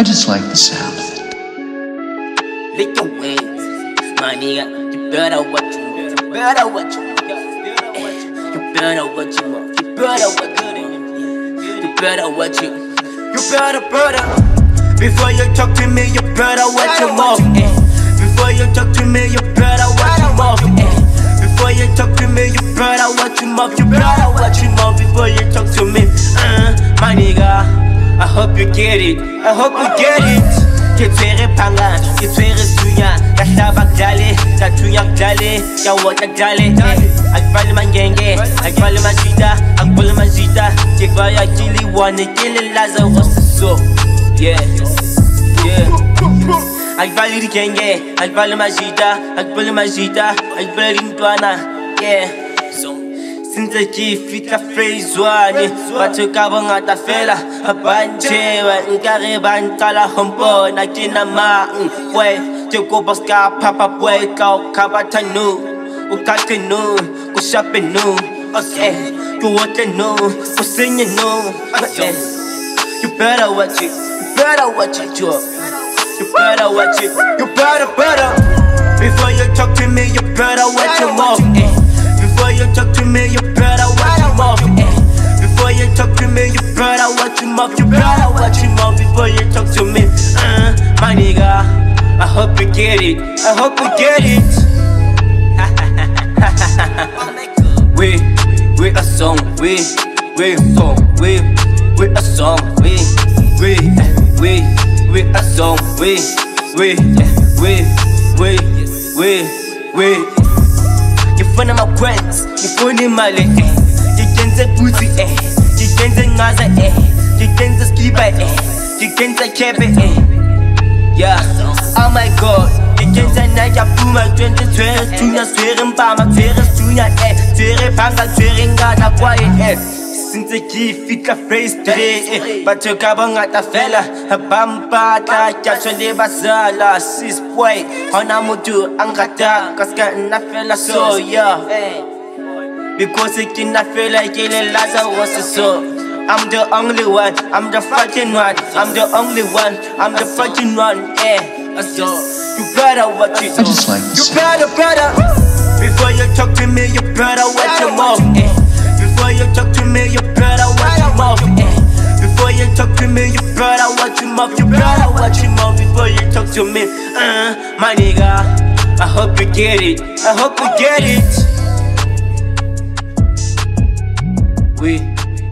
I just like the sound of it. Lick your wings, my nigga. You better what you want. You better what you want. You better what you want. You better what you want. You better what you. You better, better. Before you talk to me, you better what you want. Before you talk to me, you better what you want. Before you talk to me, you better what you want. You better what you want I hope you get it. ke tshwere phanga ke tshwere thunya ka hlaba kudlale ka thunya kudlale ka wota kudlale eh. akubale mangenge akubale mazita akubale mazita ke vaya ke le one laza roseso yeah yeah. Akubale dikenge akubale mazita akubale mazita dintwana yeah sintse ke fitla phase one batho ka bongata fela. Ba ntšheba nkare ba nqala hompona ke na mang? We ke kopa ska phapa bwe ka o khabatha no. O kate no ko shape no. Okay ke wotle no ko senye no. You better watch it. You better watch it you you better watch it. You better better. Before you talk to me you better watch your watch your mouth. You better watch your mouth before you talk to me. Uh, my nigga, I hope you get it. I hope you get it. we, we a song. We, we a song. We, we a song. We, we, we, we a song. We, we, we, we, we, we. ngifuna ama-quants ngifuna imali eh ngigenze futhi eh ngigenze ngaza eh ngigenze skipa eh ngigenze kepe eh yeah. Oh my god. Ngigenze najaphuma 2012 junior swere mpama swere junior eh. Swere phanga swere ngata kwaye eh sintse ke fitla face today eh. Batho ka bongata fela ba mpatla ke tshwele basala sis boy. Hona motho a nkata ka ska nna fela so yeah. Because ke nna fela ke le Lazaros so I'm the only one, I'm the fucking one, I'm the only one, I'm the fucking one, yeah. So you better watch it. I just like the You better, better. Before you talk to me, you better watch your mouth. Before you talk to me, you better watch your mouth. Before you talk to me, you better watch your mouth. You better watch your mouth before you talk to me. Uh, my nigga, I hope you get it. I hope you get it.